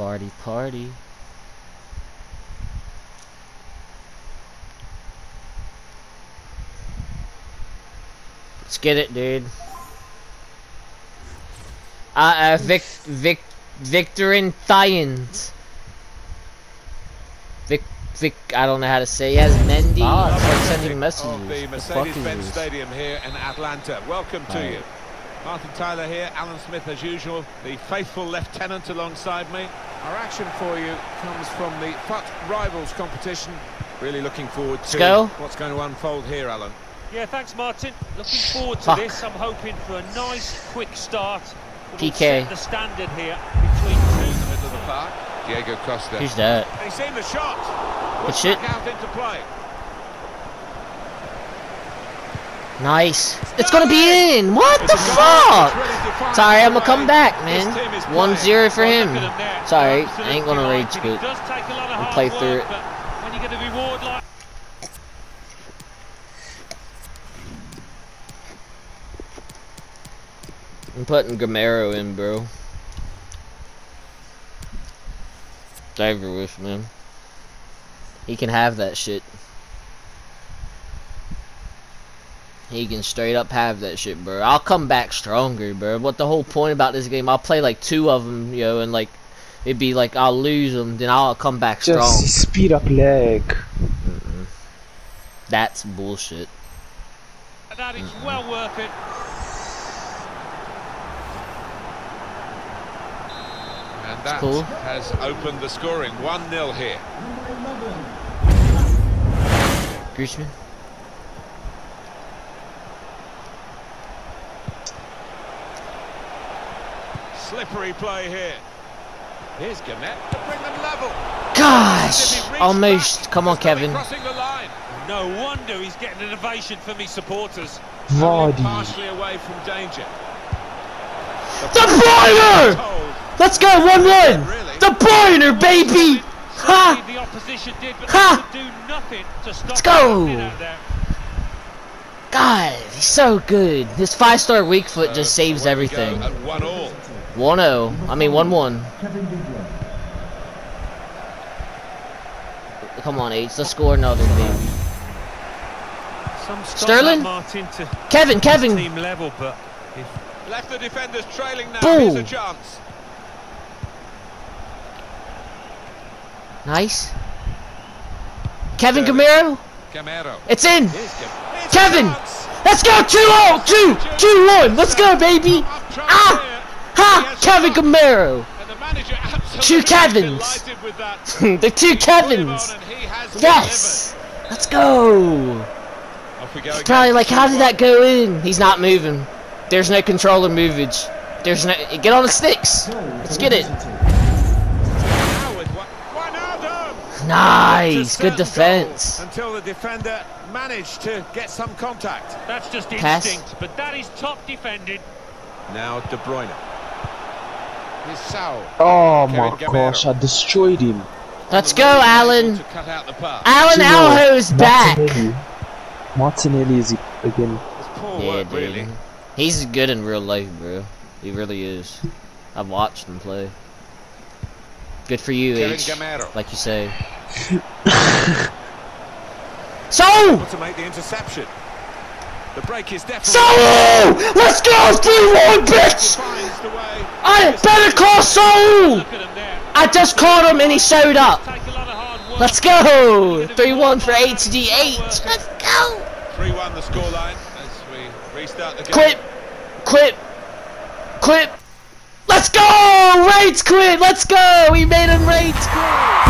Party, party. Let's get it, dude. Uh, uh, Vic, Vic, Victorin Thians. Vic, Vic, I don't know how to say. He has Mendy. Ah, like sending messages. the The fuck is Mercedes-Benz? Stadium here in Atlanta. Welcome to you. Martin Tyler here, Alan Smith as usual, the faithful lieutenant alongside me. Our action for you comes from the FUT Rivals competition. Really looking forward to go. what's going to unfold here, Alan. Yeah, thanks, Martin. Looking forward to Fuck. this. I'm hoping for a nice, quick start. that will PK. set the standard here between two. In the middle of the park, Diego Costa. Who's that? He's seen the shot. Good Puts shit. out into play. Nice. It's gonna be in. What the fuck? Sorry, I'm gonna come back, man. 1-0 for him. Sorry, I ain't gonna rage quit. It does take a lot of hard play through it. I'm putting Gameiro in, bro. Diver with man. He can have that shit. He can straight up have that shit, bro. I'll come back stronger, bro. What the whole point about this game? I'll play like two of them, yo, and like it'd be like I'll lose them, then I'll come back strong. Just speed up leg. That's bullshit. that, it's well worth it. And that cool. has opened the scoring. 1-0 here. Griezmann. Slippery play here. Here's Gamet to bring them level. Gosh, If he reached almost. back, Come on, Kevin. Crossing the line. No wonder he's getting an ovation from his supporters. Vardy. partially away from danger. De Bruyne! Let's go, 1-1! The Bruyne, baby! Ha! The opposition did, but Ha! do nothing to stop Let's go! God, he's so good. His five-star weak foot just saves everything. go one all. 1-0. I mean, 1-1. Come on, H. Let's score another, baby. Some stop Sterling? Martin to Kevin, Kevin! team level, but if Left the defenders trailing now. Boom. Here's a chance. Nice. Kevin Sterling. Gameiro? Camero. It's in! Here's Gam- here's Kevin! Let's go! 2-0! 2! 2-1! Let's go, baby! Ah! Here. Ha! Kevin shot. Gameiro! And the manager absolutely Two Kevins. delighted with that. the two Brought Kevins! and he Yes! Let's go! delivered. Off we go. Probably like, how did that go in? He's not moving. There's no controller movage. There's no. Get on the sticks. Let's get it. Now with Wa- Wijnaldum. Nice. Good defense. Until the defender managed to get some contact. that's just Pass. instinct, but that is top defended. Now De Bruyne. Here's Sao. Oh my gosh, I destroyed him. Let's go, Alan. To cut out the pass. Alan Two nil. Alho's back. Martinelli. Martinelli is again. Yeah, work, dude. really. He's good in real life, bro. He really is. I've watched him play. Good for you, Kevin H. Gameiro. Like you say. so. To make the interception. The break is definitely. So. Let's go. 3-1, bitch. Better call Saul. Look at him there. I just called him and he showed up. Take a lot of hard work. Let's go! 3-1 for HGH. Let's go! 3-1 the scoreline as we restart the game. Quit! Quit! Quit! Let's go! Raids quit! Let's go! We made him raids quit!